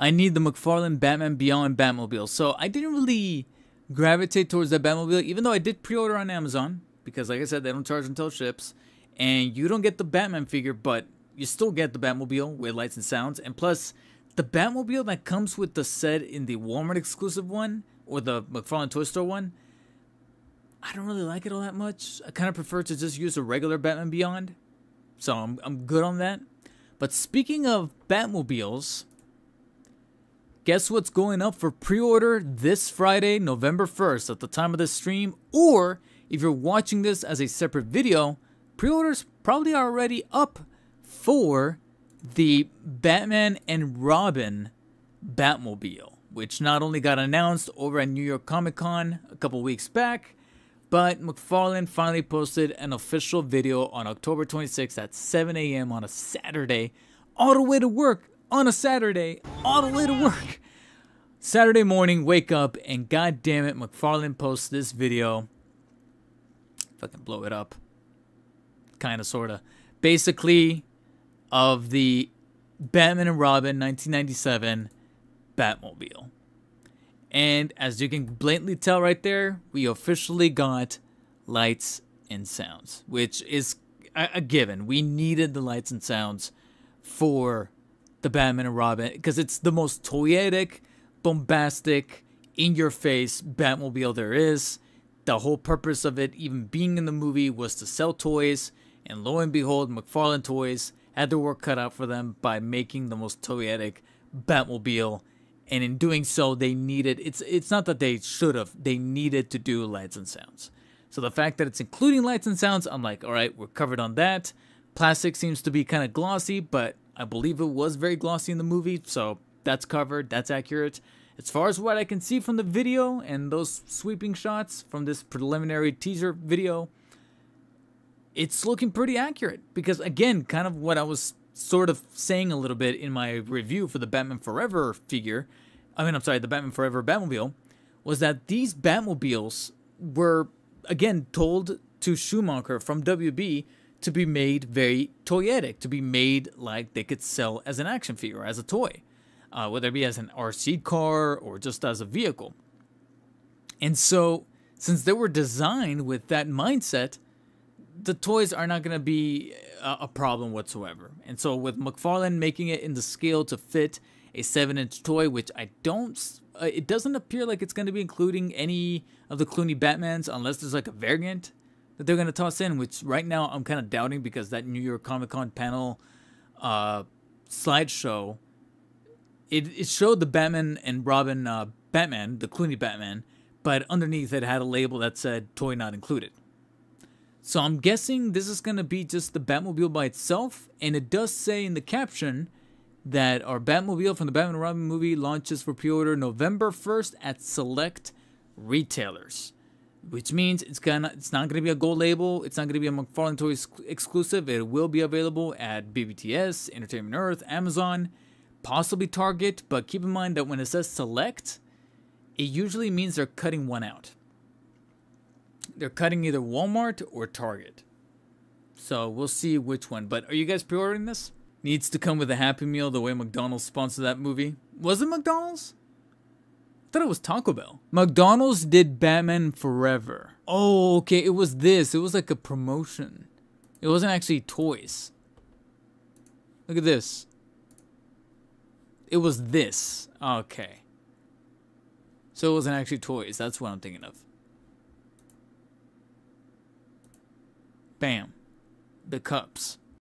I need the McFarlane Batman Beyond Batmobile. So I didn't really gravitate towards that Batmobile, even though I did pre-order on Amazon because, like I said, they don't charge until ships, and you don't get the Batman figure, but you still get the Batmobile with lights and sounds, and plus the Batmobile that comes with the set in the Walmart exclusive one or the McFarlane Toy Store one. I don't really like it all that much. I kind of prefer to just use a regular Batman Beyond. So I'm, I'm good on that. But speaking of Batmobiles, guess what's going up for pre-order this Friday, November 1st at the time of this stream? Or if you're watching this as a separate video, pre-orders probably are already up for the Batman and Robin Batmobile, which not only got announced over at New York Comic Con a couple weeks back, but McFarlane finally posted an official video on October 26th at 7 a.m. on a Saturday, all the way to work on a Saturday, all the way to work. Saturday morning, wake up, and god damn it, McFarlane posts this video. Fucking blow it up. Kinda, sorta. Basically, of the Batman and Robin 1997 Batmobile. And as you can blatantly tell right there, we officially got lights and sounds, which is a, a given. We needed the lights and sounds for the Batman and Robin because it's the most toyetic, bombastic, in your face Batmobile there is. The whole purpose of it even being in the movie was to sell toys, and lo and behold, McFarlane Toys had their work cut out for them by making the most toyetic Batmobile and in doing so they needed it's it's not that they should have they needed to do lights and sounds so the fact that it's including lights and sounds i'm like all right we're covered on that plastic seems to be kind of glossy but i believe it was very glossy in the movie so that's covered that's accurate. As far as what i can see from the video and those sweeping shots from this preliminary teaser video it's looking pretty accurate because again kind of what i was sort of saying a little bit in my review for the Batman Forever figure, I mean, I'm sorry, the Batman Forever Batmobile, was that these Batmobiles were, again, told to Schumacher from WB to be made very toyetic, to be made like they could sell as an action figure, as a toy, uh, whether it be as an RC car or just as a vehicle. And so, since they were designed with that mindset, the toys are not going to be a, a, problem whatsoever. And so with McFarlane making it in the scale to fit a 7-inch toy, which I don't... Uh, it doesn't appear like it's going to be including any of the Clooney Batmans unless there's like a variant that they're going to toss in, which right now I'm kind of doubting because that New York Comic Con panel uh, slideshow, it, it showed the Batman and Robin uh, Batman, the Clooney Batman, but underneath it had a label that said toy not included. So I'm guessing this is going to be just the Batmobile by itself. And it does say in the caption that our Batmobile from the Batman and Robin movie launches for pre-order November 1st at select retailers. Which means it's gonna it's not gonna be a gold label, it's not gonna be a McFarlane Toys exclusive. It will be available at BBTS, Entertainment Earth, Amazon, possibly Target, but keep in mind that when it says select, it usually means they're cutting one out they're cutting either Walmart or Target. So we'll see which one. But are you guys pre-ordering this? Needs to come with a Happy Meal the way McDonald's sponsored that movie. Was it McDonald's? Thought it was Taco Bell. McDonald's did Batman Forever. Oh, okay. It was this. It was like a promotion. It wasn't actually toys. Look at this. It was this. Okay. So it wasn't actually toys. That's what I'm thinking of. Bam. The cups.